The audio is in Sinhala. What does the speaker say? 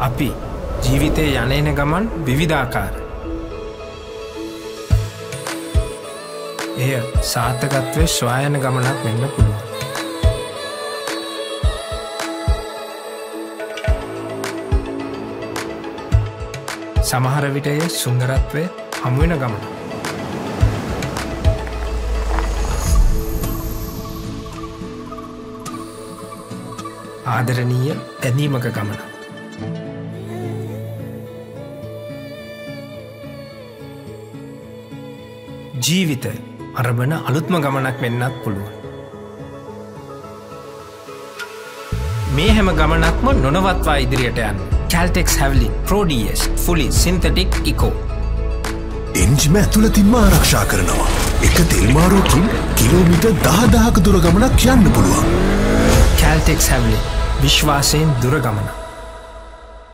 අපි ජීවිතය යනයන ගමන් විවිධාකාර. එය සාර්ථකත්වය ස්වායන ගමනක් වෙන්න පුළුවන්. සමහර විටය සුන්දරත්වය හමුවෙන ගමන. ආදරණීය ඇනීමක ගමන. ජීවිත අරබන අලුත්ම ගමනක් වෙන්නත් පුළුවන්. මේ හැම ගමනක්ම නොනවත්වා ඉදිරියට යන්න කැල්ටෙක්ස් හැවලි පෝඩස් ෆුලි සින්තටික් ඉකෝ. එන්ජිම ඇතුළතින්ම ආරක්ෂා කරනවා. එක තෙල්මාරුවකින් කිලෝමිට දහදාහක දුරගමනක් යන්න පුළුවන්. කැල්ටෙක්ස් හැවලි විශ්වාසයෙන් දුරගමනා.